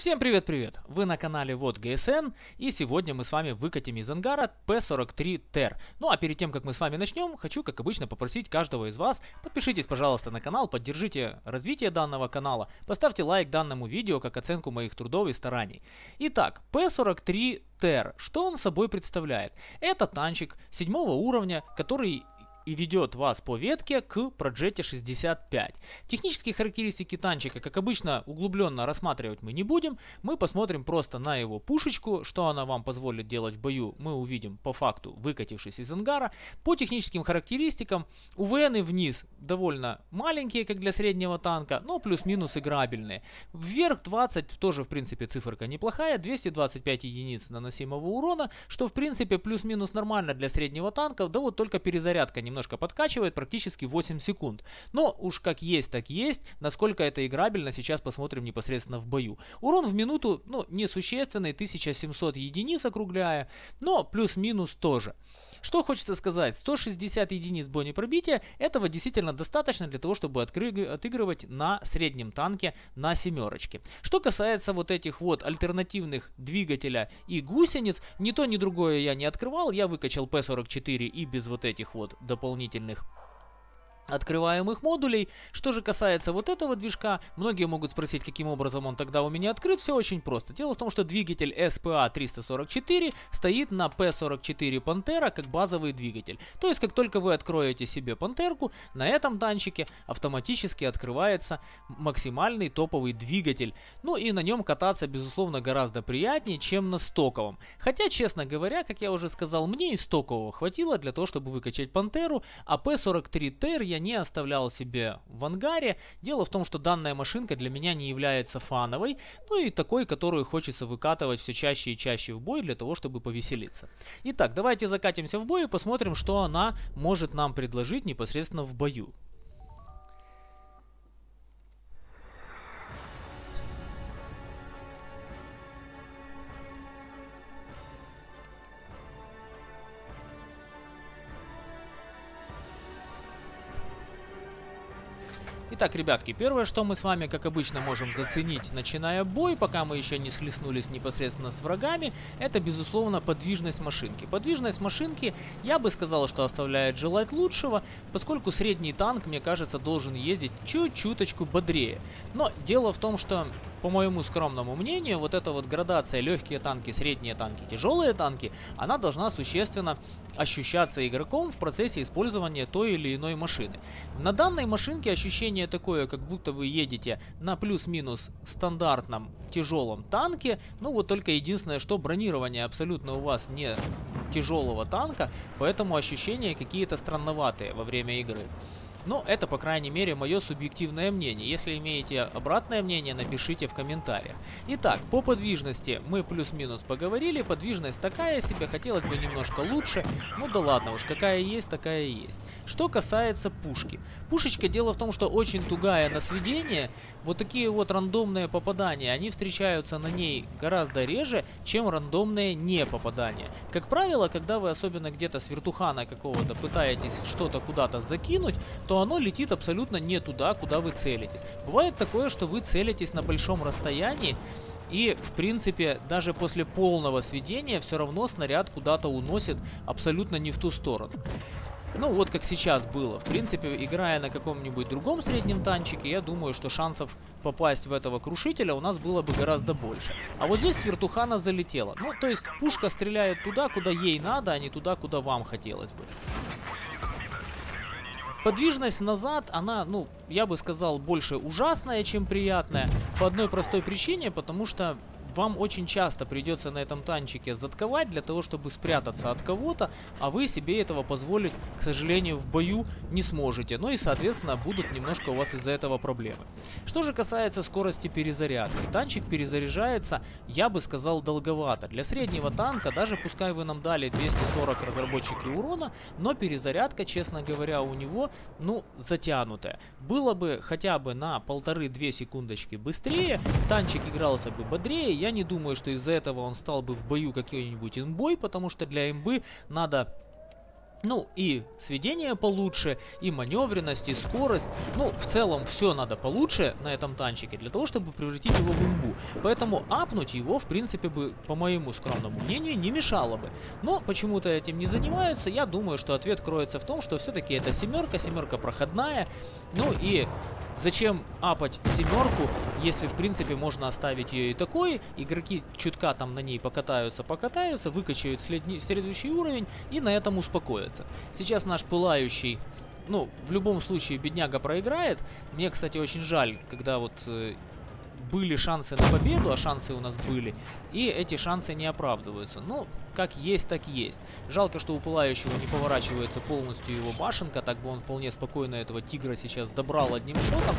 Всем привет-привет! Вы на канале Вот ГСН и сегодня мы с вами выкатим из ангара P43 TER. Ну а перед тем как мы с вами начнем, хочу как обычно попросить каждого из вас, подпишитесь пожалуйста на канал, поддержите развитие данного канала, поставьте лайк данному видео как оценку моих трудов и стараний. Итак, P43 TER, что он собой представляет? Это танчик седьмого уровня, который и ведет вас по ветке к Projet 65. Технические характеристики танчика, как обычно, углубленно рассматривать мы не будем. Мы посмотрим просто на его пушечку, что она вам позволит делать в бою, мы увидим по факту, выкатившись из ангара. По техническим характеристикам, УВНы вниз довольно маленькие, как для среднего танка, но плюс-минус играбельные. Вверх 20, тоже в принципе циферка неплохая, 225 единиц наносимого урона, что в принципе плюс-минус нормально для среднего танка, да вот только перезарядка немножко подкачивает, практически 8 секунд. Но уж как есть, так есть. Насколько это играбельно, сейчас посмотрим непосредственно в бою. Урон в минуту, ну, несущественный, 1700 единиц округляя, но плюс-минус тоже. Что хочется сказать, 160 единиц бронепробития, этого действительно достаточно для того, чтобы отыгрывать на среднем танке на семерочке. Что касается вот этих вот альтернативных двигателя и гусениц, ни то ни другое я не открывал, я выкачал P44 и без вот этих вот дополнительных дополнительных открываемых модулей. Что же касается вот этого движка, многие могут спросить, каким образом он тогда у меня открыт. Все очень просто. Дело в том, что двигатель SPA 344 стоит на P44 Pantera как базовый двигатель. То есть, как только вы откроете себе Пантерку, на этом танчике автоматически открывается максимальный топовый двигатель. Ну и на нем кататься, безусловно, гораздо приятнее, чем на стоковом. Хотя, честно говоря, как я уже сказал, мне и стокового хватило для того, чтобы выкачать Пантеру, а P43TR я не оставлял себе в ангаре. Дело в том, что данная машинка для меня не является фановой, ну и такой, которую хочется выкатывать все чаще и чаще в бой для того, чтобы повеселиться. Итак, давайте закатимся в бой и посмотрим, что она может нам предложить непосредственно в бою. Итак, ребятки, первое, что мы с вами, как обычно, можем заценить, начиная бой, пока мы еще не схлестнулись непосредственно с врагами, это, безусловно, подвижность машинки. Подвижность машинки, я бы сказал, что оставляет желать лучшего, поскольку средний танк, мне кажется, должен ездить чуть-чуточку бодрее. Но дело в том, что по моему скромному мнению, вот эта вот градация легкие танки, средние танки, тяжелые танки, она должна существенно ощущаться игроком в процессе использования той или иной машины. На данной машинке ощущение такое, как будто вы едете на плюс-минус стандартном тяжелом танке, ну вот только единственное, что бронирование абсолютно у вас не тяжелого танка, поэтому ощущения какие-то странноватые во время игры. Но это, по крайней мере, мое субъективное мнение. Если имеете обратное мнение, напишите в комментариях. Итак, по подвижности мы плюс-минус поговорили. Подвижность такая себе, хотелось бы немножко лучше. Ну да ладно уж, какая есть, такая есть. Что касается пушки. Пушечка, дело в том, что очень тугая на сведение. Вот такие вот рандомные попадания, они встречаются на ней гораздо реже, чем рандомные не попадания. Как правило, когда вы особенно где-то с вертухана какого-то пытаетесь что-то куда-то закинуть, то оно летит абсолютно не туда, куда вы целитесь. Бывает такое, что вы целитесь на большом расстоянии, и, в принципе, даже после полного сведения все равно снаряд куда-то уносит абсолютно не в ту сторону. Ну, вот как сейчас было. В принципе, играя на каком-нибудь другом среднем танчике, я думаю, что шансов попасть в этого крушителя у нас было бы гораздо больше. А вот здесь вертухана залетела. Ну, то есть пушка стреляет туда, куда ей надо, а не туда, куда вам хотелось бы. Подвижность назад, она, ну, я бы сказал, больше ужасная, чем приятная. По одной простой причине, потому что вам очень часто придется на этом танчике затковать для того, чтобы спрятаться от кого-то, а вы себе этого позволить, к сожалению, в бою не сможете. Ну и, соответственно, будут немножко у вас из-за этого проблемы. Что же касается скорости перезарядки. Танчик перезаряжается, я бы сказал, долговато. Для среднего танка, даже пускай вы нам дали 240 разработчики урона, но перезарядка, честно говоря, у него, ну, затянутая. Было бы хотя бы на полторы-две секундочки быстрее, танчик игрался бы бодрее, я не думаю, что из-за этого он стал бы в бою какой-нибудь имбой, потому что для имбы надо Ну и сведение получше, и маневренность, и скорость. Ну, в целом все надо получше на этом танчике для того, чтобы превратить его в имбу. Поэтому апнуть его, в принципе, бы, по моему скромному мнению, не мешало бы. Но почему-то этим не занимаются. Я думаю, что ответ кроется в том, что все-таки это семерка, семерка проходная. Ну и Зачем апать семерку, если в принципе можно оставить ее и такой, игроки чутка там на ней покатаются, покатаются, выкачают следующий уровень и на этом успокоятся. Сейчас наш пылающий ну, в любом случае, бедняга проиграет. Мне, кстати, очень жаль, когда вот э, были шансы на победу, а шансы у нас были, и эти шансы не оправдываются. Ну, как есть, так есть. Жалко, что у Пылающего не поворачивается полностью его башенка, так бы он вполне спокойно этого тигра сейчас добрал одним шотом,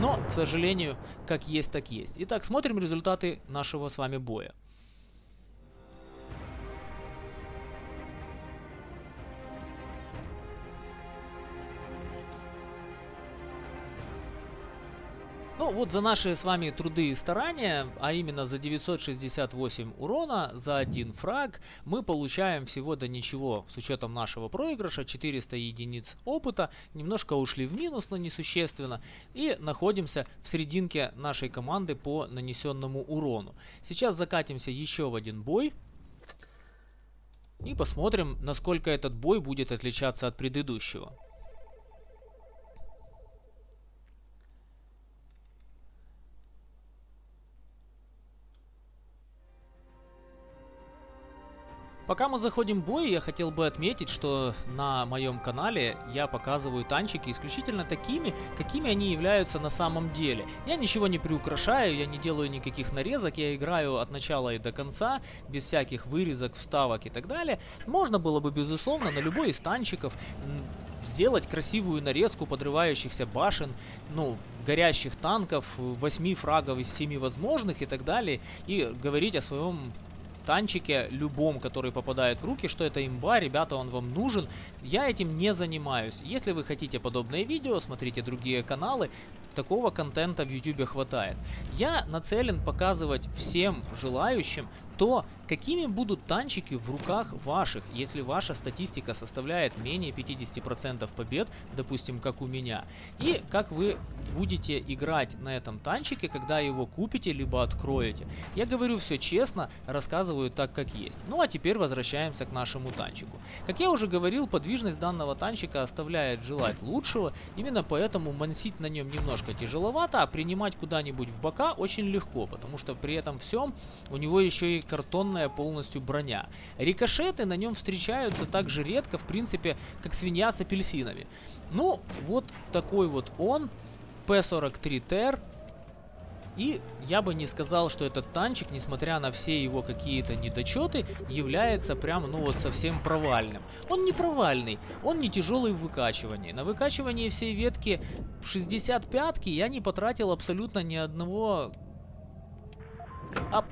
но, к сожалению, как есть, так есть. Итак, смотрим результаты нашего с вами боя. Ну вот за наши с вами труды и старания, а именно за 968 урона, за один фраг, мы получаем всего до ничего, с учетом нашего проигрыша, 400 единиц опыта, немножко ушли в минус, но несущественно, и находимся в серединке нашей команды по нанесенному урону. Сейчас закатимся еще в один бой. И посмотрим, насколько этот бой будет отличаться от предыдущего. Пока мы заходим в бой, я хотел бы отметить, что на моем канале я показываю танчики исключительно такими, какими они являются на самом деле. Я ничего не приукрашаю, я не делаю никаких нарезок, я играю от начала и до конца, без всяких вырезок, вставок и так далее. Можно было бы, безусловно, на любой из танчиков сделать красивую нарезку подрывающихся башен, ну, горящих танков, 8 фрагов из 7 возможных и так далее, и говорить о своем танчике, любом, который попадает в руки, что это имба, ребята, он вам нужен. Я этим не занимаюсь. Если вы хотите подобные видео, смотрите другие каналы, такого контента в YouTube хватает. Я нацелен показывать всем желающим то, какими будут танчики в руках ваших, если ваша статистика составляет менее 50% побед, допустим, как у меня, и как вы будете играть на этом танчике, когда его купите, либо откроете. Я говорю все честно, рассказываю так, как есть. Ну а теперь возвращаемся к нашему танчику. Как я уже говорил, подвижность данного танчика оставляет желать лучшего, именно поэтому мансить на нем немножко тяжеловато, а принимать куда-нибудь в бока очень легко, потому что при этом всем у него еще и картонная полностью броня. Рикошеты на нем встречаются так же редко, в принципе, как свинья с апельсинами. Ну, вот такой вот он, P43 TR. И я бы не сказал, что этот танчик, несмотря на все его какие-то недочеты, является прям, ну вот, совсем провальным. Он не провальный, он не тяжелый в выкачивании. На выкачивании всей ветки 65-ки я не потратил абсолютно ни одного... Ап...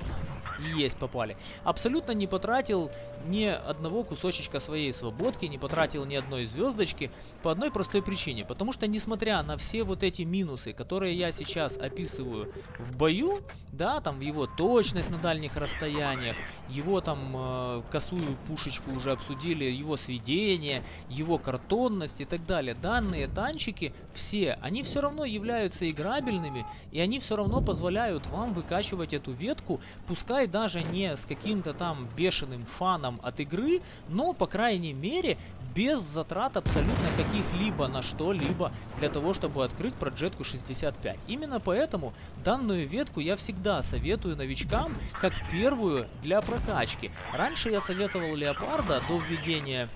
Есть, попали. Абсолютно не потратил ни одного кусочечка своей свободки, не потратил ни одной звездочки по одной простой причине. Потому что, несмотря на все вот эти минусы, которые я сейчас описываю в бою, да, там его точность на дальних расстояниях, его там э, косую пушечку уже обсудили, его сведение, его картонность и так далее. Данные танчики все, они все равно являются играбельными, и они все равно позволяют вам выкачивать эту ветку, пускай даже не с каким-то там бешеным фаном от игры, но, по крайней мере, без затрат абсолютно каких-либо на что-либо для того, чтобы открыть проджетку 65. Именно поэтому данную ветку я всегда советую новичкам как первую для прокачки. Раньше я советовал Леопарда до введения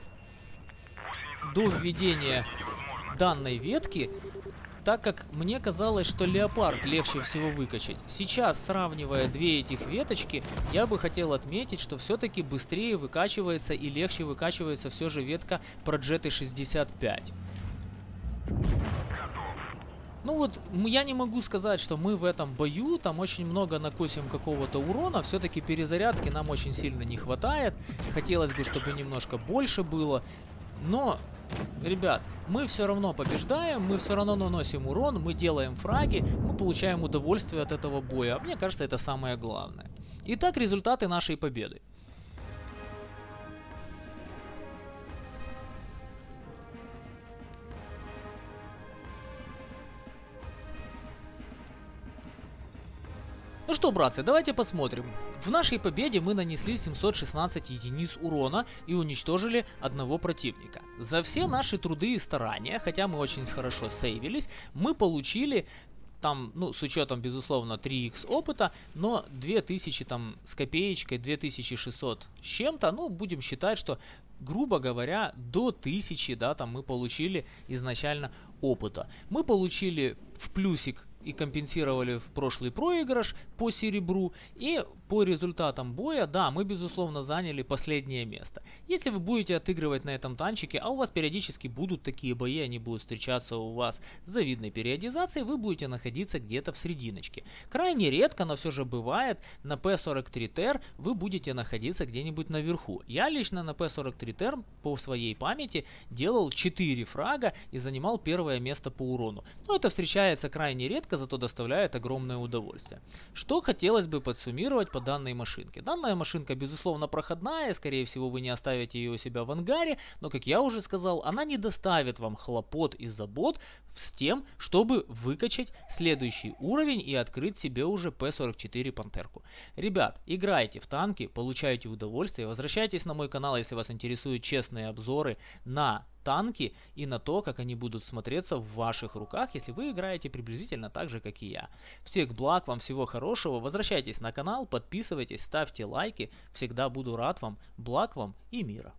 до введения данной ветки так как мне казалось, что леопард легче всего выкачать. Сейчас, сравнивая две этих веточки, я бы хотел отметить, что все-таки быстрее выкачивается и легче выкачивается все же ветка Проджеты 65. Ну вот, я не могу сказать, что мы в этом бою, там очень много накосим какого-то урона, все-таки перезарядки нам очень сильно не хватает, хотелось бы, чтобы немножко больше было, но Ребят, мы все равно побеждаем, мы все равно наносим урон, мы делаем фраги, мы получаем удовольствие от этого боя. А мне кажется, это самое главное. Итак, результаты нашей победы. Ну что, братцы, давайте посмотрим. В нашей победе мы нанесли 716 единиц урона и уничтожили одного противника. За все наши труды и старания, хотя мы очень хорошо сейвились, мы получили там, ну, с учетом, безусловно, 3х опыта, но 2000 там с копеечкой, 2600 с чем-то, ну, будем считать, что, грубо говоря, до 1000, да, там мы получили изначально опыта. Мы получили в плюсик и компенсировали прошлый проигрыш по серебру. И по результатам боя, да, мы безусловно заняли последнее место. Если вы будете отыгрывать на этом танчике, а у вас периодически будут такие бои, они будут встречаться у вас с завидной периодизацией, вы будете находиться где-то в серединочке. Крайне редко, но все же бывает, на P43 TR вы будете находиться где-нибудь наверху. Я лично на P43 TR по своей памяти делал 4 фрага и занимал первое место по урону. Но это встречается крайне редко, Зарядка зато доставляет огромное удовольствие. Что хотелось бы подсуммировать по данной машинке. Данная машинка безусловно проходная, скорее всего вы не оставите ее у себя в ангаре, но как я уже сказал, она не доставит вам хлопот и забот с тем, чтобы выкачать следующий уровень и открыть себе уже P44 Пантерку. Ребят, играйте в танки, получайте удовольствие, возвращайтесь на мой канал, если вас интересуют честные обзоры на танки и на то, как они будут смотреться в ваших руках, если вы играете приблизительно так же, как и я. Всех благ, вам всего хорошего, возвращайтесь на канал, подписывайтесь, ставьте лайки, всегда буду рад вам, благ вам и мира.